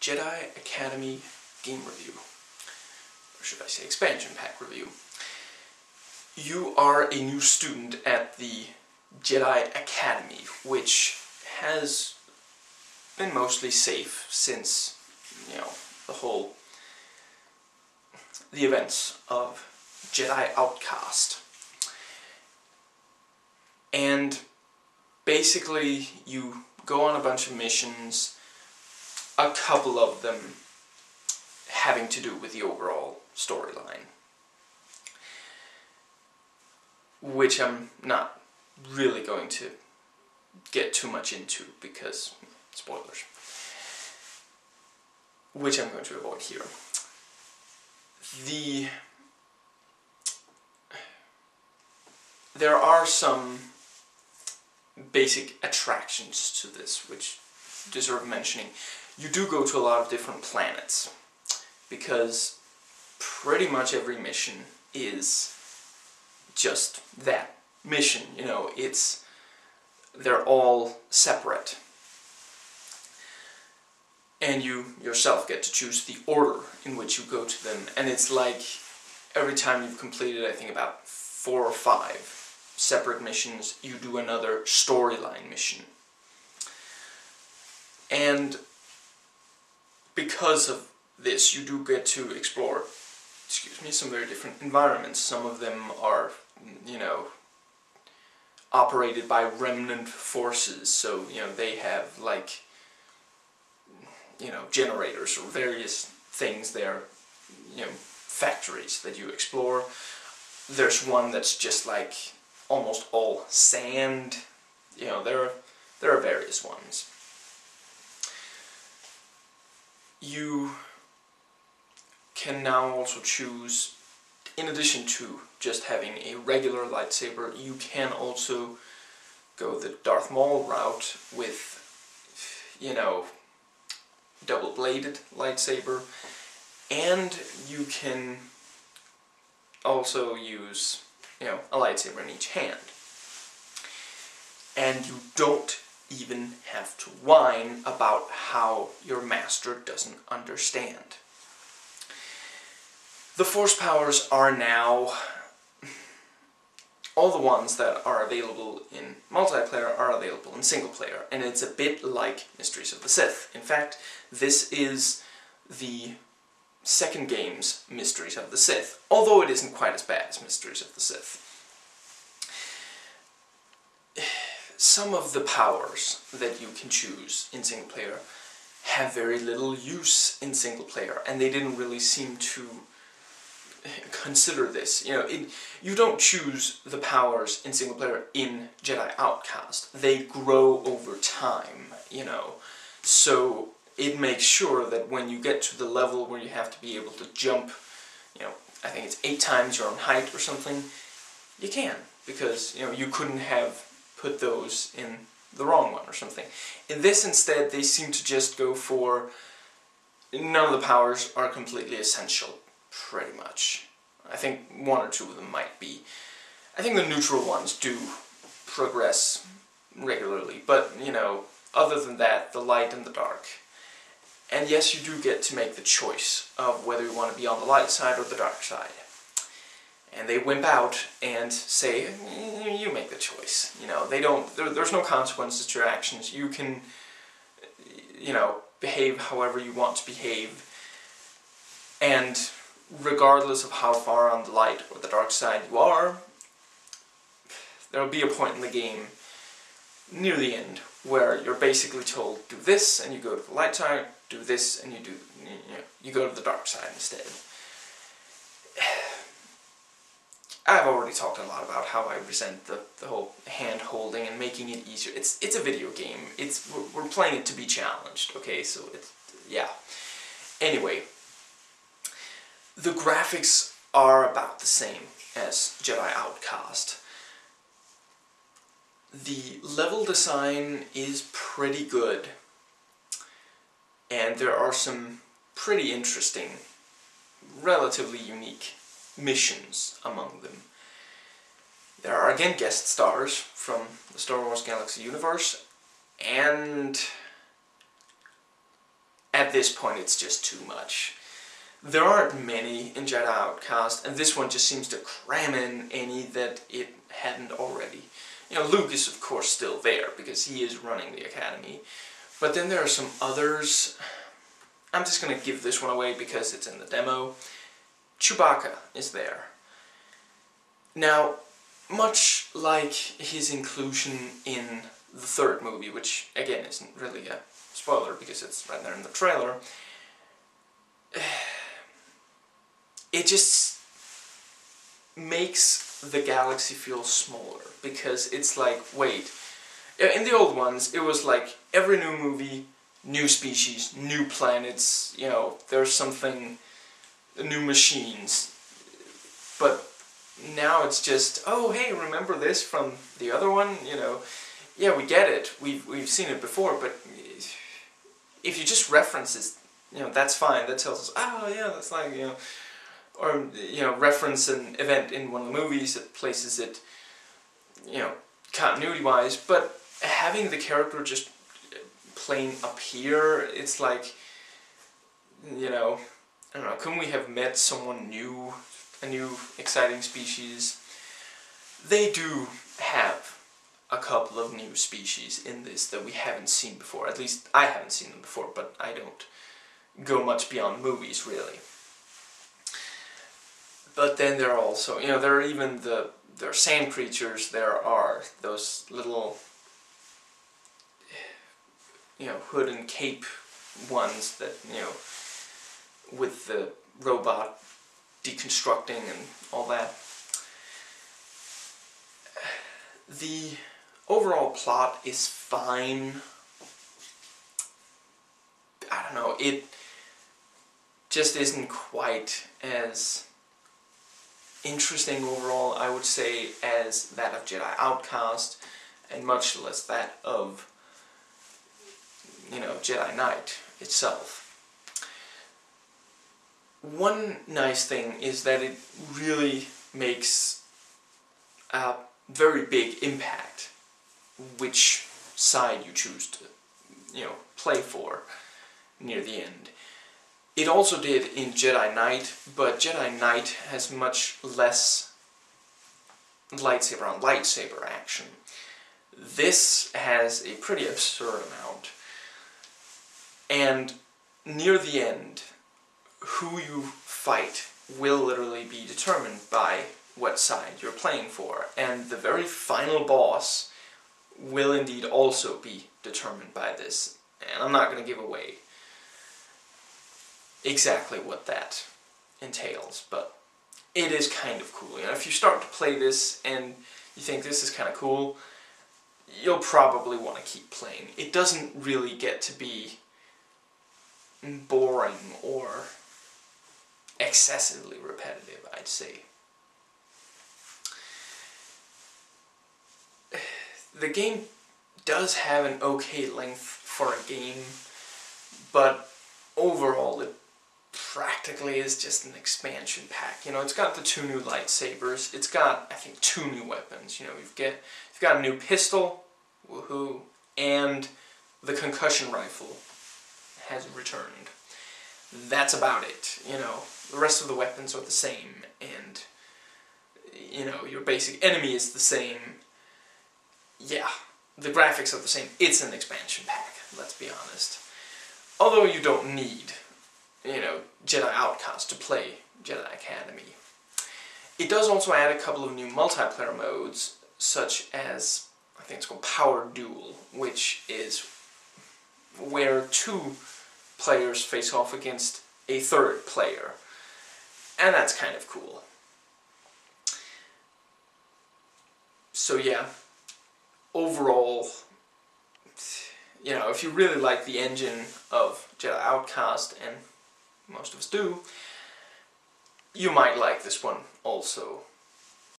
Jedi Academy game review. Or should I say expansion pack review. You are a new student at the Jedi Academy, which has been mostly safe since, you know, the whole, the events of Jedi Outcast. And basically you go on a bunch of missions, a couple of them having to do with the overall storyline. Which I'm not really going to get too much into because spoilers. Which I'm going to avoid here. The there are some basic attractions to this which deserve mentioning. You do go to a lot of different planets because pretty much every mission is just that mission, you know, it's they're all separate. And you yourself get to choose the order in which you go to them and it's like every time you've completed I think about four or five separate missions, you do another storyline mission. And because of this, you do get to explore, excuse me, some very different environments. Some of them are, you know, operated by remnant forces, so, you know, they have, like, you know, generators or various things there, you know, factories that you explore. There's one that's just like almost all sand. You know, there are, there are various ones. You can now also choose, in addition to just having a regular lightsaber, you can also go the Darth Maul route with, you know, double-bladed lightsaber, and you can also use you know, a lightsaber in each hand. And you don't even have to whine about how your master doesn't understand. The force powers are now all the ones that are available in multiplayer are available in single player, and it's a bit like Mysteries of the Sith. In fact, this is the second game's Mysteries of the Sith, although it isn't quite as bad as Mysteries of the Sith. Some of the powers that you can choose in single player have very little use in single player, and they didn't really seem to consider this. You know, it, you don't choose the powers in single player in Jedi Outcast. They grow over time, you know. So it makes sure that when you get to the level where you have to be able to jump, you know, I think it's eight times your own height or something, you can, because, you know, you couldn't have put those in the wrong one or something. In this instead, they seem to just go for, none of the powers are completely essential, pretty much. I think one or two of them might be. I think the neutral ones do progress regularly, but, you know, other than that, the light and the dark and yes, you do get to make the choice of whether you want to be on the light side or the dark side. And they wimp out and say, you make the choice. You know, they don't, there, there's no consequences to your actions. You can, you know, behave however you want to behave. And regardless of how far on the light or the dark side you are, there'll be a point in the game near the end where you're basically told, do this, and you go to the light side, do this and you do, you, know, you go to the dark side instead. I've already talked a lot about how I resent the, the whole hand holding and making it easier. It's it's a video game. It's we're, we're playing it to be challenged, okay? So it's yeah. Anyway, the graphics are about the same as Jedi Outcast. The level design is pretty good and there are some pretty interesting, relatively unique missions among them. There are again guest stars from the Star Wars Galaxy universe, and at this point it's just too much. There aren't many in Jedi Outcast, and this one just seems to cram in any that it hadn't already. You know, Luke is of course still there, because he is running the Academy. But then there are some others... I'm just gonna give this one away because it's in the demo. Chewbacca is there. Now, much like his inclusion in the third movie, which again isn't really a spoiler because it's right there in the trailer, it just makes the galaxy feel smaller because it's like, wait, in the old ones it was like every new movie, new species, new planets, you know, there's something, new machines, but now it's just, oh hey, remember this from the other one, you know, yeah, we get it, we've, we've seen it before, but if you just reference it, you know, that's fine, that tells us, oh yeah, that's like, you know, or, you know, reference an event in one of the movies that places it, you know, continuity-wise, but having the character just plain appear, it's like, you know, I don't know, couldn't we have met someone new, a new exciting species? They do have a couple of new species in this that we haven't seen before. At least I haven't seen them before, but I don't go much beyond movies, really. But then there are also, you know, there are even the, there are sand creatures, there are those little, you know, hood and cape ones that, you know, with the robot deconstructing and all that. The overall plot is fine. I don't know, it just isn't quite as interesting overall, I would say, as that of Jedi Outcast, and much less that of, you know, Jedi Knight itself. One nice thing is that it really makes a very big impact which side you choose to, you know, play for near the end. It also did in Jedi Knight, but Jedi Knight has much less lightsaber on lightsaber action. This has a pretty absurd amount. And near the end, who you fight will literally be determined by what side you're playing for. And the very final boss will indeed also be determined by this. And I'm not going to give away exactly what that entails, but it is kind of cool. You know, if you start to play this and you think this is kind of cool, you'll probably want to keep playing. It doesn't really get to be boring or excessively repetitive, I'd say. The game does have an okay length for a game, but overall it practically is just an expansion pack. You know, it's got the two new lightsabers. It's got, I think, two new weapons. You know, you've get you've got a new pistol, woohoo, and the concussion rifle has returned. That's about it. You know, the rest of the weapons are the same, and you know, your basic enemy is the same. Yeah, the graphics are the same. It's an expansion pack, let's be honest. Although you don't need you know, Jedi Outcast to play Jedi Academy. It does also add a couple of new multiplayer modes, such as, I think it's called Power Duel, which is where two players face off against a third player. And that's kind of cool. So yeah, overall, you know, if you really like the engine of Jedi Outcast and most of us do, you might like this one also.